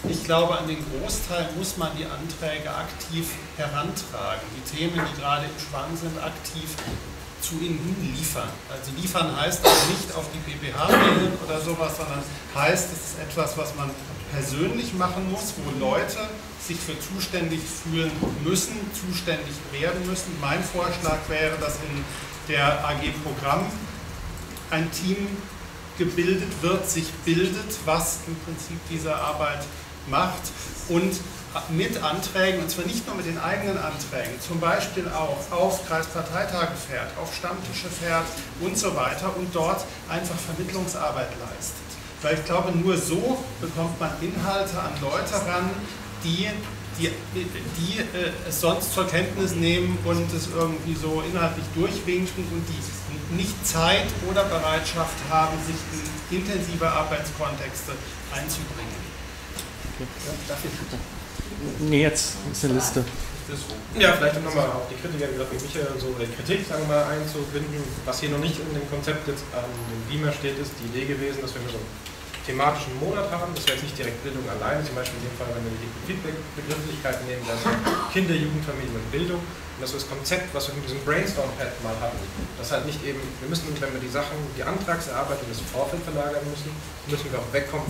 Ich glaube, an den Großteil muss man die Anträge aktiv herantragen, die Themen, die gerade im Schwang sind, aktiv zu ihnen liefern. Also liefern heißt nicht auf die BBH wählen oder sowas, sondern heißt, es ist etwas, was man persönlich machen muss, wo Leute sich für zuständig fühlen müssen, zuständig werden müssen. Mein Vorschlag wäre, dass in der AG Programm ein Team gebildet wird, sich bildet, was im Prinzip diese Arbeit macht und mit Anträgen, und zwar nicht nur mit den eigenen Anträgen, zum Beispiel auch auf Kreisparteitage fährt, auf Stammtische fährt und so weiter und dort einfach Vermittlungsarbeit leistet. Weil ich glaube, nur so bekommt man Inhalte an Leute ran, die, die, die äh, es sonst zur Kenntnis nehmen und es irgendwie so inhaltlich durchwinken und die nicht Zeit oder Bereitschaft haben, sich in intensive Arbeitskontexte einzubringen. Okay. Nee, jetzt ist eine Liste. Ja, vielleicht um nochmal auf die Kritiker, wie gesagt, wie Michael so, oder die Kritik, sagen wir mal, einzubinden. Was hier noch nicht in dem Konzept jetzt an dem Beamer steht, ist die Idee gewesen, dass wir so einen thematischen Monat haben. Das wäre jetzt nicht direkt Bildung alleine, zum Beispiel in dem Fall, wenn wir die Feedback-Begrifflichkeiten nehmen, dann Kinder, Jugend, Familie und Bildung. Und das ist das Konzept, was wir mit diesem Brainstorm-Pad mal hatten. Das halt nicht eben, wir müssen, wenn wir die Sachen, die Antragserarbeitung des Vorfeld verlagern müssen, müssen wir auch wegkommen,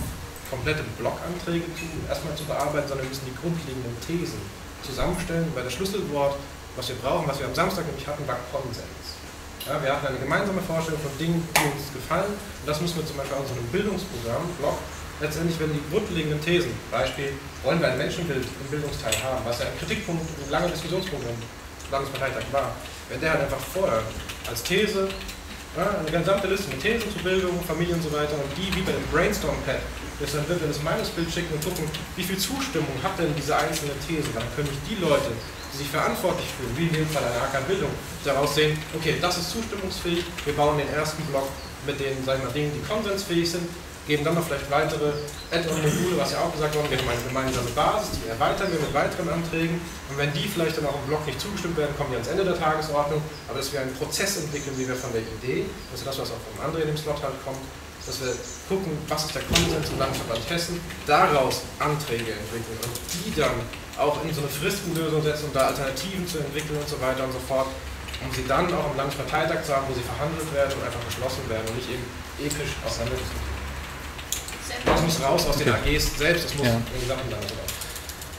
komplette Bloganträge zu, erstmal zu bearbeiten, sondern wir müssen die grundlegenden Thesen zusammenstellen, weil das Schlüsselwort, was wir brauchen, was wir am Samstag nämlich hatten, war Konsens. Ja, wir hatten eine gemeinsame Vorstellung von Dingen, die uns gefallen und das müssen wir zum Beispiel so einem Bildungsprogramm, Blog, letztendlich, wenn die grundlegenden Thesen, Beispiel, wollen wir ein Menschenbild im Bildungsteil haben, was ja ein Kritikpunkt, ein langer Diskussionspunkt im Landesparteitag war, wenn der halt einfach vorher als These ja, eine gesamte Liste mit Thesen zu Bildung, Familie und so weiter und die wie bei dem Brainstorm-Pad Deshalb wird wir das meines Bild schicken und gucken, wie viel Zustimmung hat denn diese einzelne These. Dann können sich die Leute, die sich verantwortlich fühlen, wie in dem Fall eine AK-Bildung, daraus sehen, okay, das ist zustimmungsfähig, wir bauen den ersten Block mit den sagen wir, Dingen, die konsensfähig sind geben dann noch vielleicht weitere Add-on-Module, was ja auch gesagt worden, wir haben eine gemeinsame Basis, die erweitern wir mit weiteren Anträgen und wenn die vielleicht dann auch im Blog nicht zugestimmt werden, kommen die ans Ende der Tagesordnung, aber dass wir einen Prozess entwickeln, wie wir von der Idee, ist das, was auch vom André in dem Slot halt kommt, dass wir gucken, was ist der Konsens im Landesverband Hessen, daraus Anträge entwickeln und die dann auch in so eine Fristenlösung setzen, um da Alternativen zu entwickeln und so weiter und so fort, um sie dann auch im Landesparteitag zu haben, wo sie verhandelt werden und einfach beschlossen werden und nicht eben episch auseinanderdiskutiert. Das muss raus aus den Okay. AGs selbst, das muss Ja. in die Sachen dann so raus.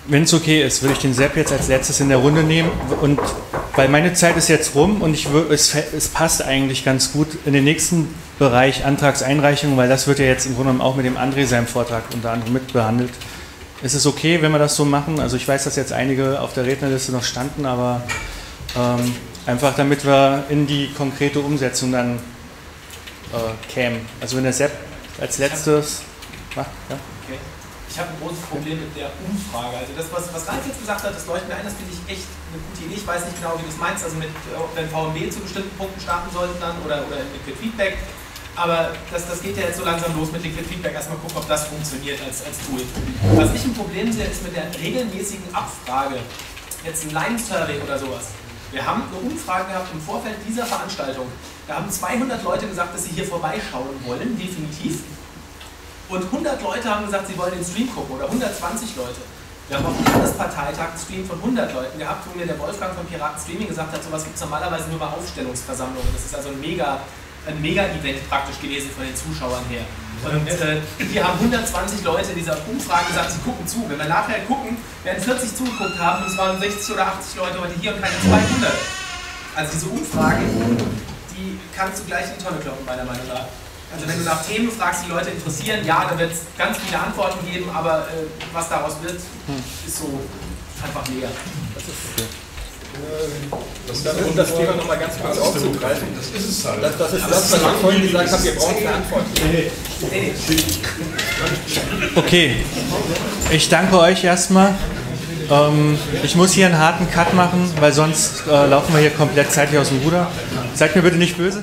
Wenn es okay ist, würde ich den Sepp jetzt als letztes in der Runde nehmen. Und weil meine Zeit ist jetzt rum und ich es, es passt eigentlich ganz gut in den nächsten Bereich Antragseinreichung, weil das wird ja jetzt im Grunde genommen auch mit dem André seinem Vortrag unter anderem mit behandelt. Ist es okay, wenn wir das so machen? Also ich weiß, dass jetzt einige auf der Rednerliste noch standen, aber ähm, einfach damit wir in die konkrete Umsetzung dann äh, kämen. Also wenn der Sepp als letztes macht, ja? Ich habe ein großes Problem mit der Umfrage. Also das, was, was Ralf jetzt gesagt hat, das leuchtet mir ein, das finde ich echt eine gute Idee. Ich weiß nicht genau, wie du es meinst, also mit, äh, wenn VMB zu bestimmten Punkten starten sollten dann oder, oder Liquid Feedback. Aber das, das geht ja jetzt so langsam los mit Liquid Feedback. Erstmal gucken, ob das funktioniert als, als Tool. Was ich ein Problem sehe, ist mit der regelmäßigen Abfrage. Jetzt ein Line-Survey oder sowas. Wir haben eine Umfrage gehabt im Vorfeld dieser Veranstaltung. Da haben 200 Leute gesagt, dass sie hier vorbeischauen wollen, definitiv. Und 100 Leute haben gesagt, sie wollen den Stream gucken oder 120 Leute. Wir haben auf dem Landesparteitag einen Stream von 100 Leuten gehabt, wo mir der Wolfgang von Piraten Streaming gesagt hat, sowas gibt es normalerweise nur bei Aufstellungsversammlungen. Das ist also ein mega ein Mega-Event praktisch gewesen von den Zuschauern her. Und äh, wir haben 120 Leute in dieser Umfrage gesagt, sie gucken zu. Wenn wir nachher gucken, werden 40 zugeguckt haben und es waren 60 oder 80 Leute heute hier und keine 200. Also diese Umfrage, die kannst du gleich in die Tonne kloppen, meiner Meinung nach. Also wenn du nach Themen fragst, die Leute interessieren, ja, da wird es ganz viele Antworten geben, aber äh, was daraus wird, ist so einfach mega. Um das, um das Thema nochmal ganz kurz aufzugreifen, Das ist es halt. das, das ist das, was ist ich vorhin langwierig, gesagt habe, wir ist brauchen eine Antwort. Okay, ich danke euch erstmal. Ähm, ich muss hier einen harten Cut machen, weil sonst äh, laufen wir hier komplett zeitlich aus dem Ruder. Seid mir bitte nicht böse.